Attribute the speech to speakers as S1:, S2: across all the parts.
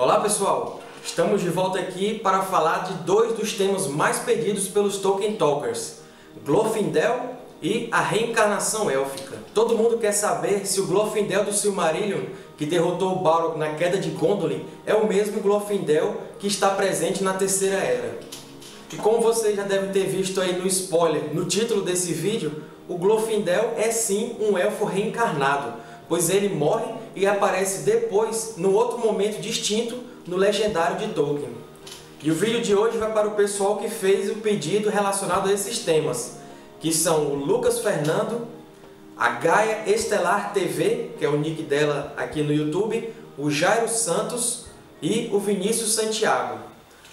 S1: Olá pessoal, estamos de volta aqui para falar de dois dos temas mais pedidos pelos Tolkien Talkers, Glorfindel e a reencarnação élfica. Todo mundo quer saber se o Glorfindel do Silmarillion, que derrotou o Balrog na queda de Gondolin, é o mesmo Glorfindel que está presente na Terceira Era. E como vocês já devem ter visto aí no spoiler, no título desse vídeo, o Glorfindel é sim um elfo reencarnado, pois ele morre e aparece depois, num outro momento distinto, no Legendário de Tolkien. E o vídeo de hoje vai para o pessoal que fez o pedido relacionado a esses temas, que são o Lucas Fernando, a Gaia Estelar TV, que é o nick dela aqui no YouTube, o Jairo Santos e o Vinícius Santiago.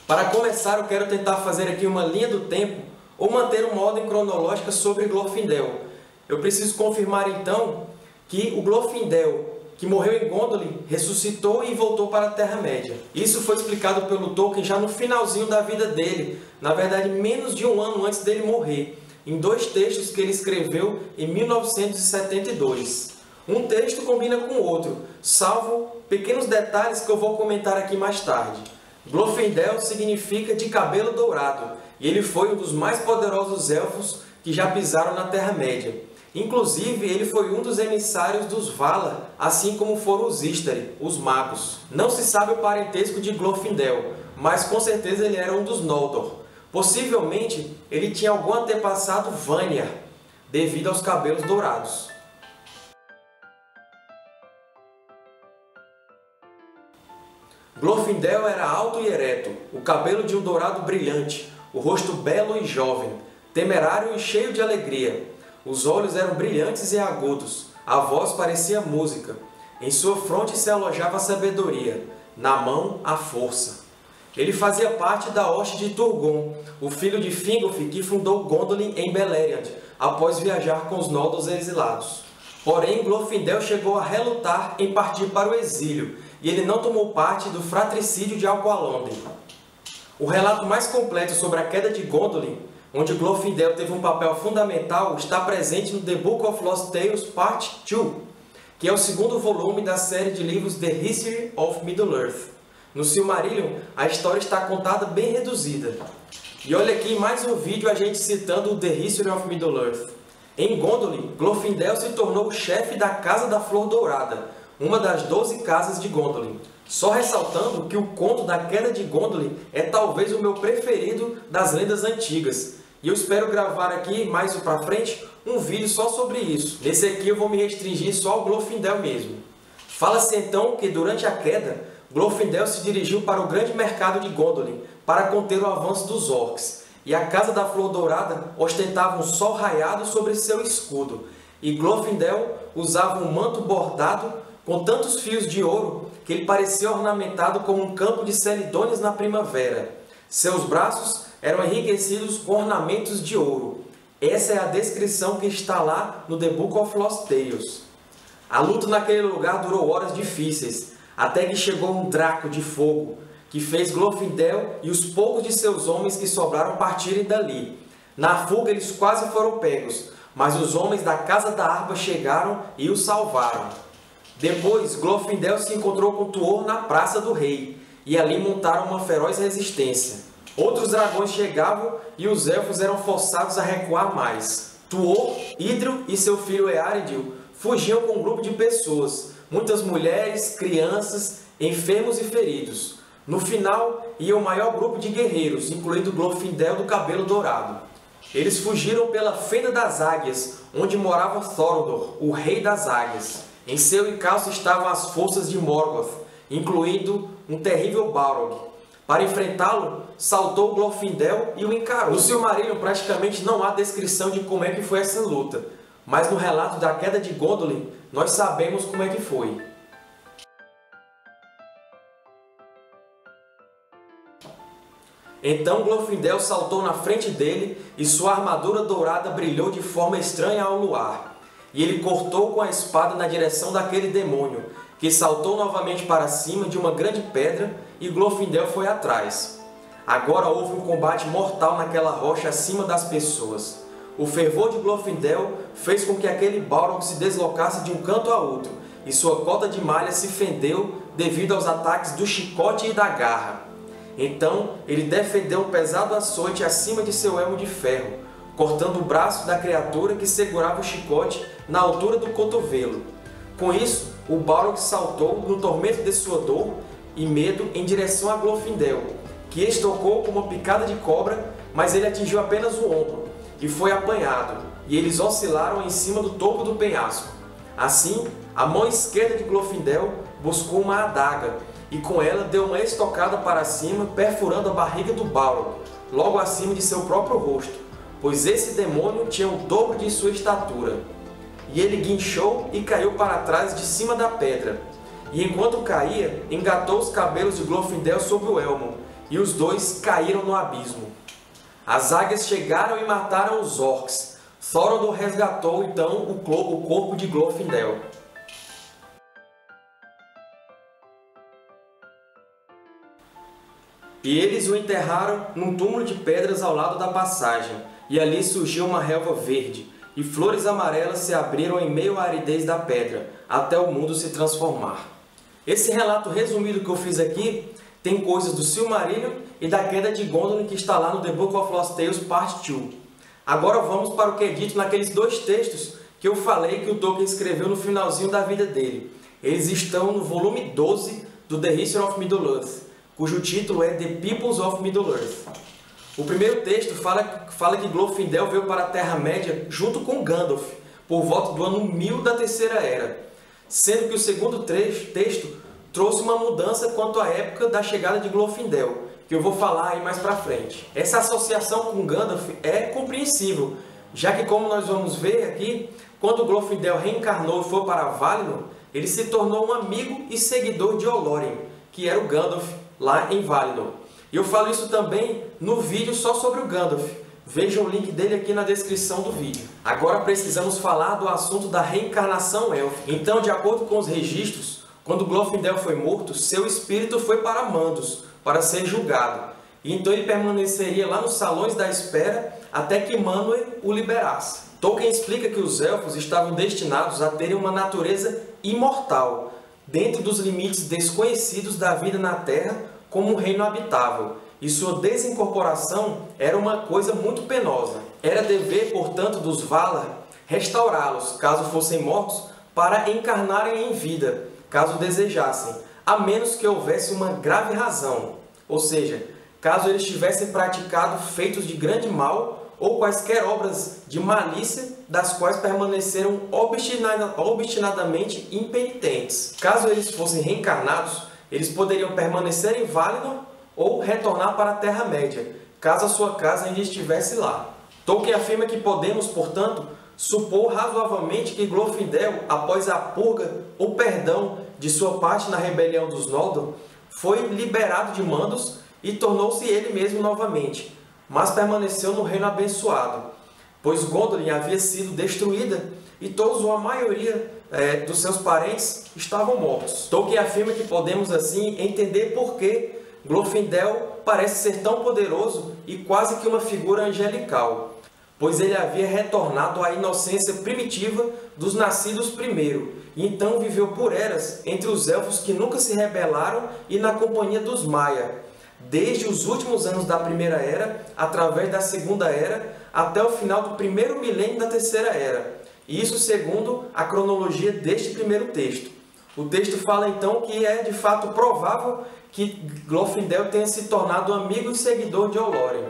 S1: Para começar, eu quero tentar fazer aqui uma linha do tempo ou manter uma ordem cronológica sobre Glorfindel. Eu preciso confirmar então que o Glorfindel, que morreu em Gondolin, ressuscitou e voltou para a Terra-média. Isso foi explicado pelo Tolkien já no finalzinho da vida dele, na verdade menos de um ano antes dele morrer, em dois textos que ele escreveu em 1972. Um texto combina com o outro, salvo pequenos detalhes que eu vou comentar aqui mais tarde. Glorfindel significa de cabelo dourado, e ele foi um dos mais poderosos elfos que já pisaram na Terra-média. Inclusive, ele foi um dos emissários dos Valar, assim como foram os Istari, os magos. Não se sabe o parentesco de Glorfindel, mas com certeza ele era um dos Noldor. Possivelmente, ele tinha algum antepassado Vanyar, devido aos cabelos dourados. Glorfindel era alto e ereto, o cabelo de um dourado brilhante, o rosto belo e jovem, temerário e cheio de alegria. Os olhos eram brilhantes e agudos, a voz parecia música. Em sua fronte se alojava a sabedoria, na mão a força. Ele fazia parte da hoste de Turgon, o filho de Fingolf que fundou Gondolin em Beleriand, após viajar com os Noldor exilados. Porém, Glorfindel chegou a relutar em partir para o exílio, e ele não tomou parte do fratricídio de Alqualondrin. O relato mais completo sobre a queda de Gondolin, onde Glorfindel teve um papel fundamental, está presente no The Book of Lost Tales Part 2, que é o segundo volume da série de livros The History of Middle-earth. No Silmarillion, a história está contada bem reduzida. E olha aqui mais um vídeo a gente citando o The History of Middle-earth. Em Gondolin, Glorfindel se tornou o chefe da Casa da Flor Dourada, uma das doze casas de Gondolin. Só ressaltando que o conto da queda de Gondolin é talvez o meu preferido das lendas antigas. E eu espero gravar aqui, mais para frente, um vídeo só sobre isso. Nesse aqui eu vou me restringir só ao Glorfindel mesmo. Fala-se então que durante a queda, Glorfindel se dirigiu para o grande mercado de Gondolin para conter o avanço dos orcs. E a Casa da Flor Dourada ostentava um sol raiado sobre seu escudo. E Glorfindel usava um manto bordado com tantos fios de ouro que ele parecia ornamentado como um campo de celidônias na primavera. Seus braços eram enriquecidos com ornamentos de ouro. Essa é a descrição que está lá no The Book of Lost Tales. A luta naquele lugar durou horas difíceis, até que chegou um Draco de fogo, que fez Glorfindel e os poucos de seus homens que sobraram partirem dali. Na fuga eles quase foram pegos, mas os homens da Casa da Arpa chegaram e os salvaram. Depois, Glorfindel se encontrou com Tuor na Praça do Rei, e ali montaram uma feroz resistência. Outros dragões chegavam e os elfos eram forçados a recuar mais. Tuor, Hidro e seu filho Earendil fugiam com um grupo de pessoas, muitas mulheres, crianças, enfermos e feridos. No final, ia o maior grupo de guerreiros, incluindo Glorfindel do cabelo dourado. Eles fugiram pela Fenda das Águias, onde morava Thorodor, o rei das águias. Em seu encalço estavam as forças de Morgoth, incluindo um terrível Balrog. Para enfrentá-lo, saltou Glorfindel e o encarou. No Silmarillion praticamente não há descrição de como é que foi essa luta, mas no relato da queda de Gondolin, nós sabemos como é que foi. Então Glorfindel saltou na frente dele e sua armadura dourada brilhou de forma estranha ao luar. E ele cortou com a espada na direção daquele demônio, que saltou novamente para cima de uma grande pedra e Glorfindel foi atrás. Agora houve um combate mortal naquela rocha acima das pessoas. O fervor de Glorfindel fez com que aquele Balrog se deslocasse de um canto a outro, e sua cota de malha se fendeu devido aos ataques do chicote e da garra. Então ele defendeu um pesado açoite acima de seu elmo de ferro, cortando o braço da criatura que segurava o chicote na altura do cotovelo. Com isso, o Balrog saltou no tormento de sua dor e medo em direção a Glorfindel, que estocou com uma picada de cobra, mas ele atingiu apenas o ombro e foi apanhado, e eles oscilaram em cima do topo do penhasco. Assim, a mão esquerda de Glorfindel buscou uma adaga, e com ela deu uma estocada para cima, perfurando a barriga do Balrog, logo acima de seu próprio rosto, pois esse demônio tinha o dobro de sua estatura. E ele guinchou e caiu para trás de cima da pedra. E enquanto caía, engatou os cabelos de Glorfindel sobre o elmo, e os dois caíram no abismo. As águias chegaram e mataram os orcs. Thorodor resgatou então o corpo de Glorfindel. E eles o enterraram num túmulo de pedras ao lado da passagem, e ali surgiu uma relva verde, e flores amarelas se abriram em meio à aridez da pedra, até o mundo se transformar. Esse relato resumido que eu fiz aqui tem coisas do Silmarillion e da queda de Gondolin que está lá no The Book of Lost Tales Part 2. Agora vamos para o que é dito naqueles dois textos que eu falei que o Tolkien escreveu no finalzinho da vida dele. Eles estão no volume 12 do The History of Middle-earth cujo título é The Peoples of Middle-earth. O primeiro texto fala, fala que Glorfindel veio para a Terra-média junto com Gandalf, por volta do ano 1000 da Terceira Era, sendo que o segundo texto trouxe uma mudança quanto à época da chegada de Glorfindel, que eu vou falar aí mais para frente. Essa associação com Gandalf é compreensível, já que como nós vamos ver aqui, quando Glorfindel reencarnou e foi para Valinor, ele se tornou um amigo e seguidor de Olórien, que era o Gandalf lá em Valinor. Eu falo isso também no vídeo só sobre o Gandalf. Veja o link dele aqui na descrição do vídeo. Agora precisamos falar do assunto da reencarnação élfica. Então, de acordo com os registros, quando Glorfindel foi morto, seu espírito foi para Mandos, para ser julgado. E então ele permaneceria lá nos salões da espera até que Manwë o liberasse. Tolkien explica que os elfos estavam destinados a terem uma natureza imortal, dentro dos limites desconhecidos da vida na Terra como um reino habitável, e sua desincorporação era uma coisa muito penosa. Era dever, portanto, dos Valar restaurá-los, caso fossem mortos, para encarnarem em vida, caso desejassem, a menos que houvesse uma grave razão, ou seja, caso eles tivessem praticado feitos de grande mal ou quaisquer obras de malícia das quais permaneceram obstinadamente impenitentes. Caso eles fossem reencarnados, eles poderiam permanecer Valinor ou retornar para a Terra-média, caso a sua casa ainda estivesse lá. Tolkien afirma que podemos, portanto, supor razoavelmente que Glorfindel, após a purga ou perdão de sua parte na rebelião dos Noldor, foi liberado de mandos e tornou-se ele mesmo novamente, mas permaneceu no reino abençoado, pois Gondolin havia sido destruída e todos ou a maioria é, dos seus parentes estavam mortos. Tolkien afirma que podemos assim entender por que Glorfindel parece ser tão poderoso e quase que uma figura angelical, pois ele havia retornado à inocência primitiva dos nascidos primeiro, e então viveu por eras entre os elfos que nunca se rebelaram e na companhia dos Maia, desde os últimos anos da Primeira Era, através da Segunda Era, até o final do primeiro milênio da Terceira Era. Isso segundo a cronologia deste primeiro texto. O texto fala então que é de fato provável que Glorfindel tenha se tornado amigo e seguidor de Olórien.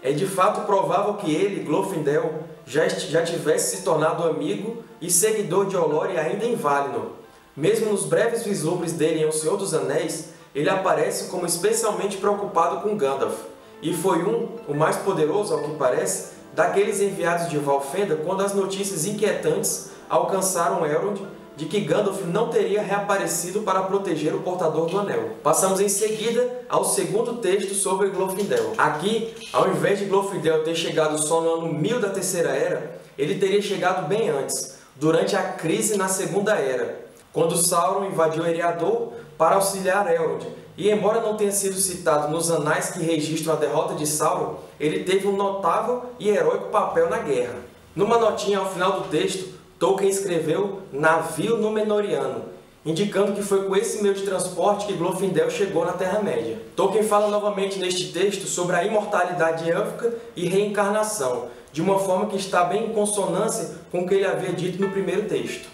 S1: É de fato provável que ele, Glorfindel, já, já tivesse se tornado amigo e seguidor de Olória ainda em Valinor. Mesmo nos breves vislumbres dele em O Senhor dos Anéis, ele aparece como especialmente preocupado com Gandalf, e foi um, o mais poderoso ao que parece, daqueles enviados de Valfenda quando as notícias inquietantes alcançaram Elrond de que Gandalf não teria reaparecido para proteger o portador do anel. Passamos em seguida ao segundo texto sobre Glorfindel. Aqui, ao invés de Glorfindel ter chegado só no ano 1000 da Terceira Era, ele teria chegado bem antes, durante a crise na Segunda Era, quando Sauron invadiu Eriador para auxiliar Elrond. E embora não tenha sido citado nos anais que registram a derrota de Sauron, ele teve um notável e heróico papel na guerra. Numa notinha ao final do texto, Tolkien escreveu navio Númenoriano, indicando que foi com esse meio de transporte que Glorfindel chegou na Terra-média. Tolkien fala novamente neste texto sobre a imortalidade élfica e reencarnação, de uma forma que está bem em consonância com o que ele havia dito no primeiro texto.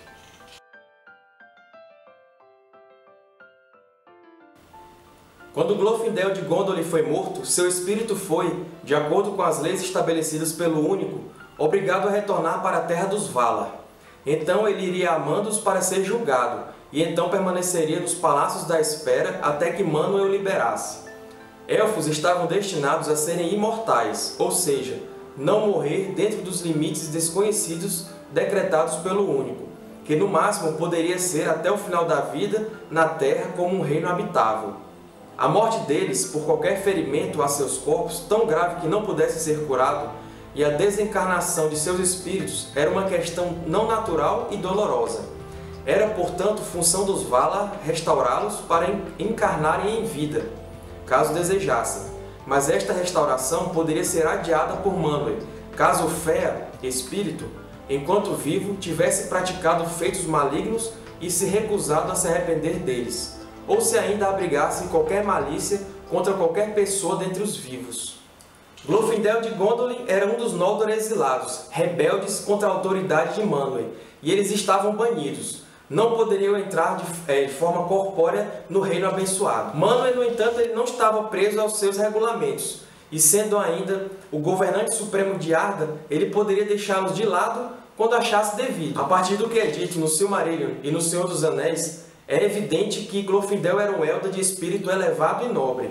S1: Quando Glorfindel de Gondolin foi morto, seu espírito foi, de acordo com as leis estabelecidas pelo Único, obrigado a retornar para a terra dos Valar. Então ele iria a Mandos para ser julgado, e então permaneceria nos Palácios da Espera até que Manwë o liberasse. Elfos estavam destinados a serem imortais, ou seja, não morrer dentro dos limites desconhecidos decretados pelo Único, que no máximo poderia ser até o final da vida na Terra como um reino habitável. A morte deles, por qualquer ferimento a seus corpos, tão grave que não pudesse ser curado, e a desencarnação de seus espíritos era uma questão não natural e dolorosa. Era, portanto, função dos Valar restaurá-los para encarnarem em vida, caso desejassem. Mas esta restauração poderia ser adiada por Manwë, caso Fea, espírito, enquanto vivo, tivesse praticado feitos malignos e se recusado a se arrepender deles ou se ainda abrigassem qualquer malícia contra qualquer pessoa dentre os vivos. Glorfindel de Gondolin era um dos Noldor exilados, rebeldes contra a autoridade de Manwë, e eles estavam banidos. Não poderiam entrar de, é, de forma corpórea no Reino Abençoado. Manwë, no entanto, ele não estava preso aos seus regulamentos, e sendo ainda o governante supremo de Arda, ele poderia deixá-los de lado quando achasse devido. A partir do que é dito no Silmarillion e no Senhor dos Anéis, é evidente que Glorfindel era um Elda de espírito elevado e nobre.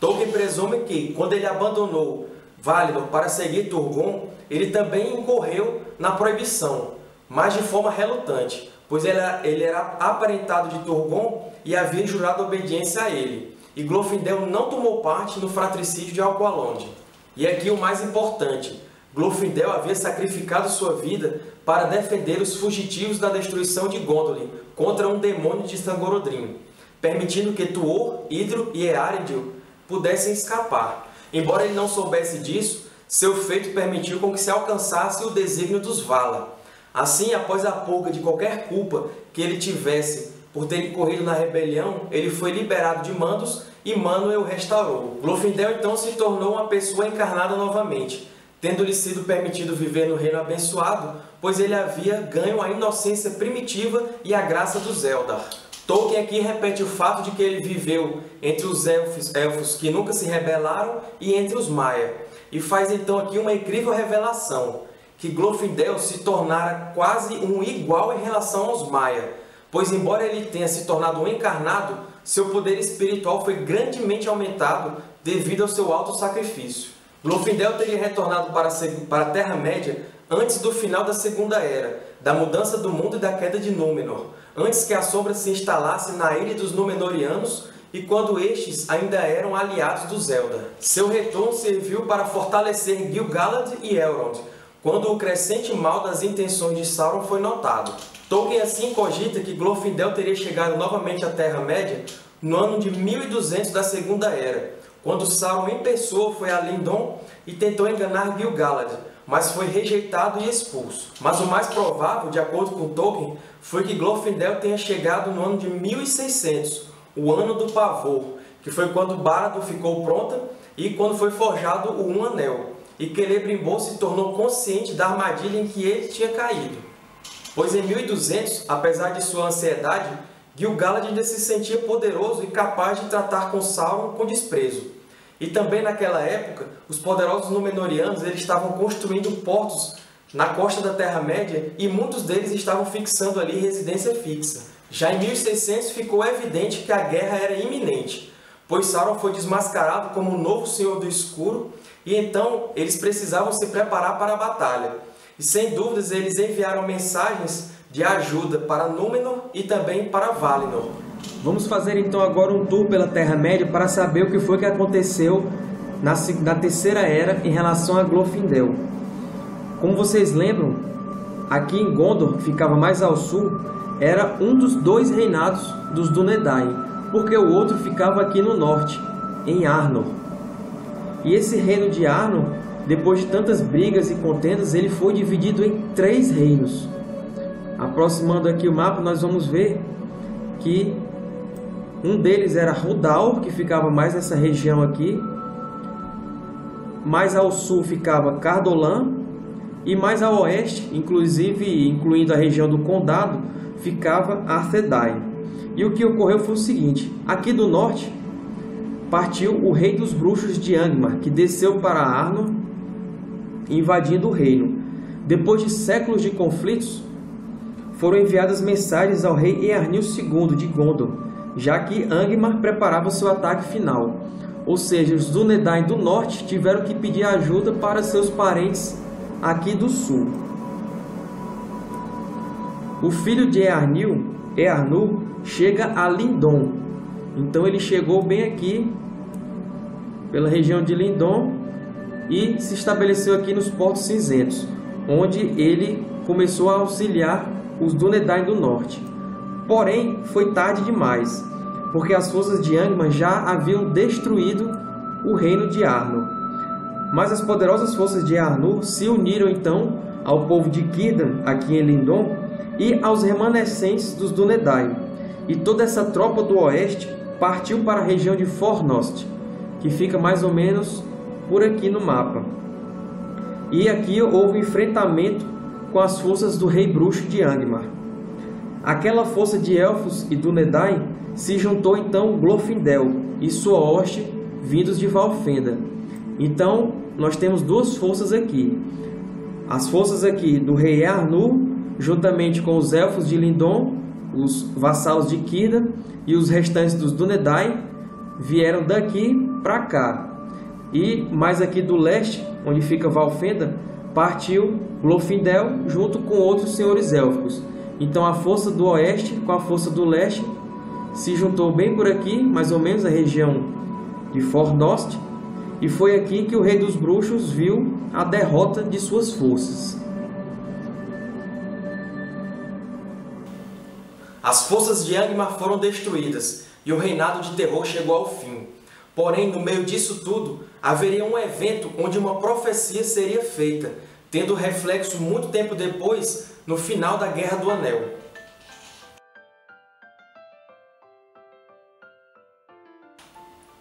S1: Tolkien presume que, quando ele abandonou Valinor para seguir Turgon, ele também incorreu na proibição, mas de forma relutante, pois ele era, aparentado de Turgon e havia jurado obediência a ele. E Glorfindel não tomou parte no fratricídio de Alqualond. E aqui o mais importante, Glorfindel havia sacrificado sua vida para defender os fugitivos da destruição de Gondolin contra um demônio de Stangorodrim, permitindo que Tuor, Hidro e Earendil pudessem escapar. Embora ele não soubesse disso, seu feito permitiu com que se alcançasse o desígnio dos Vala. Assim, após a pulga de qualquer culpa que ele tivesse por ter incorrido na rebelião, ele foi liberado de Mandos e Manwë o restaurou. Glorfindel então se tornou uma pessoa encarnada novamente, tendo-lhe sido permitido viver no reino abençoado, pois ele havia ganho a inocência primitiva e a graça dos Eldar. Tolkien aqui repete o fato de que ele viveu entre os elfos, elfos que nunca se rebelaram e entre os Maia, e faz então aqui uma incrível revelação, que Glorfindel se tornara quase um igual em relação aos Maia, pois embora ele tenha se tornado um encarnado, seu poder espiritual foi grandemente aumentado devido ao seu alto sacrifício. Glorfindel teria retornado para a Terra-média antes do final da Segunda Era, da mudança do mundo e da queda de Númenor, antes que a sombra se instalasse na ilha dos Númenóreanos e quando estes ainda eram aliados dos Eldar. Seu retorno serviu para fortalecer Gil-galad e Elrond, quando o crescente mal das intenções de Sauron foi notado. Tolkien assim cogita que Glorfindel teria chegado novamente à Terra-média no ano de 1200 da Segunda Era, quando Sauron em pessoa foi a Lindon e tentou enganar Gil-galad, mas foi rejeitado e expulso. Mas o mais provável, de acordo com Tolkien, foi que Glorfindel tenha chegado no ano de 1600, o ano do pavor, que foi quando Barad ficou pronta e quando foi forjado o Um Anel, e Celebrimbor se tornou consciente da armadilha em que ele tinha caído. Pois em 1200, apesar de sua ansiedade, Gil-galad ainda se sentia poderoso e capaz de tratar com Sauron com desprezo. E também naquela época, os poderosos Númenóreanos eles estavam construindo portos na costa da Terra-média e muitos deles estavam fixando ali residência fixa. Já em 1600 ficou evidente que a guerra era iminente, pois Sauron foi desmascarado como o novo Senhor do Escuro e então eles precisavam se preparar para a batalha. E sem dúvidas eles enviaram mensagens de ajuda para Númenor e também para Valinor. Vamos fazer então agora um tour pela Terra-média para saber o que foi que aconteceu na, na Terceira Era em relação a Glorfindel. Como vocês lembram, aqui em Gondor, que ficava mais ao sul, era um dos dois reinados dos Dúnedain, porque o outro ficava aqui no norte, em Arnor. E esse reino de Arnor
S2: depois de tantas brigas e contendas, ele foi dividido em três reinos. Aproximando aqui o mapa, nós vamos ver que um deles era Rudal, que ficava mais nessa região aqui. Mais ao sul ficava Cardolan. E mais a oeste, inclusive incluindo a região do condado, ficava Arthedai. E o que ocorreu foi o seguinte: aqui do norte partiu o rei dos bruxos de Angmar, que desceu para Arnor, invadindo o reino. Depois de séculos de conflitos, foram enviadas mensagens ao rei Earnil II de Gondor, já que Angmar preparava seu ataque final. Ou seja, os Dúnedain do norte tiveram que pedir ajuda para seus parentes aqui do sul. O filho de Earnil, Earnu, chega a Lindon. Então ele chegou bem aqui pela região de Lindon e se estabeleceu aqui nos Portos Cinzentos, onde ele começou a auxiliar os Dúnedain do norte. Porém, foi tarde demais, porque as forças de Angmar já haviam destruído o reino de Arnor. Mas as poderosas forças de Arnor se uniram então ao povo de Kidan, aqui em Lindon, e aos remanescentes dos Dúnedain. E toda essa tropa do oeste partiu para a região de Fornost, que fica mais ou menos por aqui no mapa. E aqui houve enfrentamento com as forças do rei bruxo de Angmar. Aquela força de elfos e Dúnedain se juntou então Glorfindel e sua hoste vindos de Valfenda. Então, nós temos duas forças aqui. As forças aqui do rei Arnu, juntamente com os elfos de Lindon, os vassalos de Kida e os restantes dos Dúnedain, vieram daqui para cá. E mais aqui do leste, onde fica Valfenda, partiu Glorfindel junto com outros senhores élficos. Então a força do oeste com a força do leste se juntou bem por aqui, mais ou menos a região de Fornost, e foi aqui que o rei dos bruxos viu a derrota de suas forças.
S1: As forças de Angmar foram destruídas e o reinado de terror chegou ao fim. Porém, no meio disso tudo, haveria um evento onde uma profecia seria feita, tendo reflexo muito tempo depois, no final da Guerra do Anel.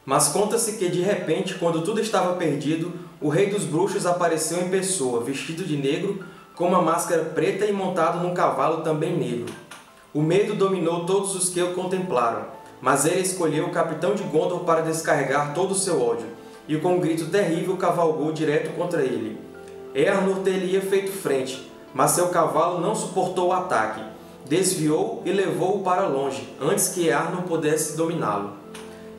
S1: Mas conta-se que, de repente, quando tudo estava perdido, o Rei dos Bruxos apareceu em pessoa, vestido de negro, com uma máscara preta e montado num cavalo também negro. O medo dominou todos os que o contemplaram, mas ele escolheu o capitão de Gondor para descarregar todo o seu ódio, e com um grito terrível cavalgou direto contra ele. Earnur teria feito frente, mas seu cavalo não suportou o ataque, desviou e levou-o para longe, antes que Earnur pudesse dominá-lo.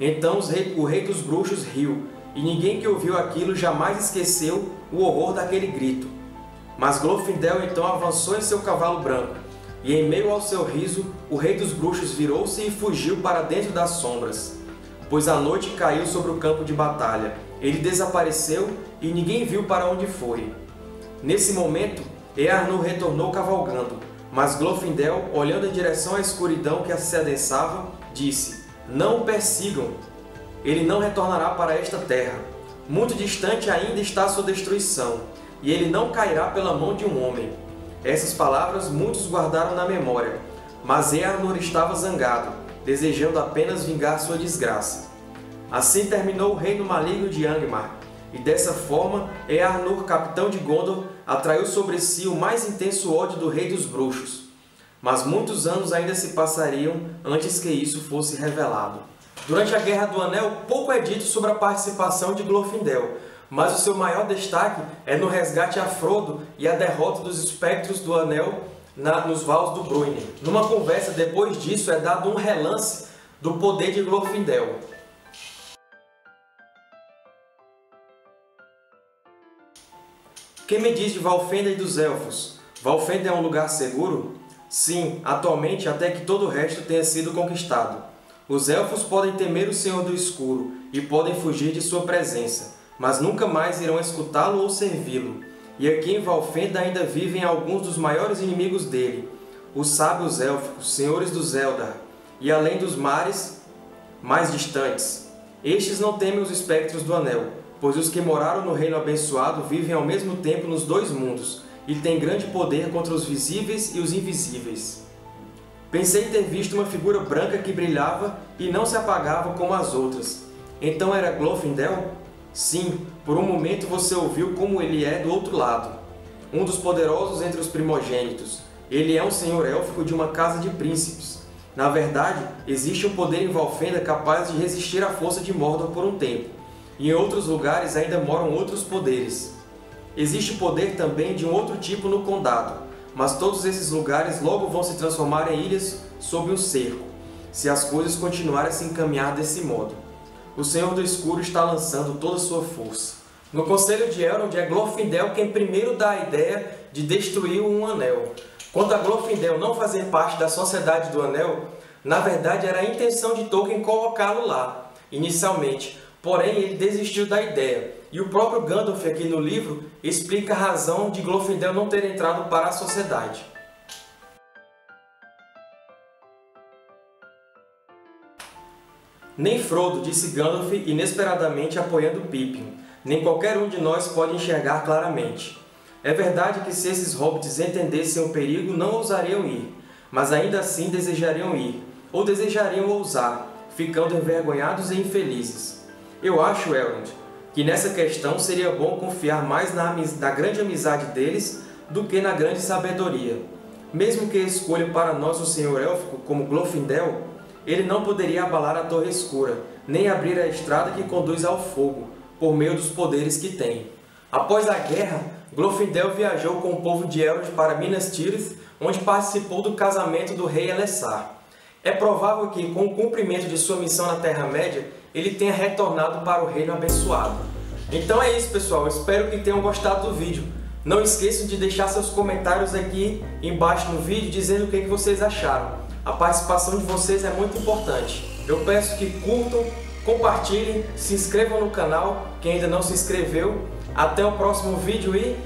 S1: Então o rei dos bruxos riu, e ninguém que ouviu aquilo jamais esqueceu o horror daquele grito. Mas Glorfindel então avançou em seu cavalo branco, e em meio ao seu riso, o rei dos bruxos virou-se e fugiu para dentro das sombras. Pois a noite caiu sobre o campo de batalha. Ele desapareceu e ninguém viu para onde foi. Nesse momento, Earnur retornou cavalgando, mas Glorfindel, olhando em direção à escuridão que se adensava, disse: Não o persigam. Ele não retornará para esta terra. Muito distante ainda está sua destruição, e ele não cairá pela mão de um homem. Essas palavras muitos guardaram na memória, mas Earnur estava zangado, desejando apenas vingar sua desgraça. Assim terminou o reino maligno de Angmar, e dessa forma Earnur, capitão de Gondor, atraiu sobre si o mais intenso ódio do rei dos bruxos. Mas muitos anos ainda se passariam antes que isso fosse revelado. Durante a Guerra do Anel, pouco é dito sobre a participação de Glorfindel, mas o seu maior destaque é no resgate a Frodo e a derrota dos espectros do Anel na, nos vales do Bruine. Numa conversa depois disso é dado um relance do poder de Glorfindel. Quem me diz de Valfenda e dos Elfos? Valfenda é um lugar seguro? Sim, atualmente até que todo o resto tenha sido conquistado. Os Elfos podem temer o Senhor do Escuro e podem fugir de sua presença, mas nunca mais irão escutá-lo ou servi-lo. E aqui em Valfenda ainda vivem alguns dos maiores inimigos dele, os sábios élficos, senhores dos Eldar, e além dos mares mais distantes. Estes não temem os espectros do Anel, pois os que moraram no reino abençoado vivem ao mesmo tempo nos dois mundos e têm grande poder contra os visíveis e os invisíveis. Pensei ter visto uma figura branca que brilhava e não se apagava como as outras. Então era Glorfindel? Sim, por um momento você ouviu como ele é do outro lado. Um dos poderosos entre os primogênitos. Ele é um senhor élfico de uma casa de príncipes. Na verdade, existe um poder em Valfenda capaz de resistir à força de Mordor por um tempo. E em outros lugares ainda moram outros poderes. Existe poder também de um outro tipo no Condado, mas todos esses lugares logo vão se transformar em ilhas sob um cerco, se as coisas continuarem a se encaminhar desse modo. O Senhor do Escuro está lançando toda a sua força. No Conselho de Elrond é Glorfindel quem primeiro dá a ideia de destruir um anel. Quanto a Glorfindel não fazer parte da Sociedade do Anel, na verdade era a intenção de Tolkien colocá-lo lá, inicialmente, porém ele desistiu da ideia. E o próprio Gandalf aqui no livro explica a razão de Glorfindel não ter entrado para a Sociedade. Nem Frodo, disse Gandalf inesperadamente apoiando Pippin, nem qualquer um de nós pode enxergar claramente. É verdade que se esses hobbits entendessem o perigo, não ousariam ir, mas ainda assim desejariam ir, ou desejariam ousar, ficando envergonhados e infelizes. Eu acho, Elrond, que nessa questão seria bom confiar mais na, na grande amizade deles do que na grande sabedoria. Mesmo que escolha para nós o Senhor Élfico como Glorfindel, ele não poderia abalar a Torre Escura, nem abrir a estrada que conduz ao fogo, por meio dos poderes que tem. Após a guerra, Glorfindel viajou com o povo de Elrond para Minas Tirith, onde participou do casamento do rei Elessar. É provável que, com o cumprimento de sua missão na Terra-média, ele tenha retornado para o reino abençoado. Então é isso, pessoal. Espero que tenham gostado do vídeo. Não esqueçam de deixar seus comentários aqui embaixo no vídeo dizendo o que vocês acharam. A participação de vocês é muito importante. Eu peço que curtam, compartilhem, se inscrevam no canal, quem ainda não se inscreveu. Até o próximo vídeo e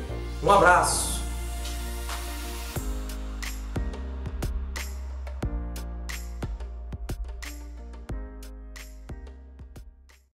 S1: um abraço!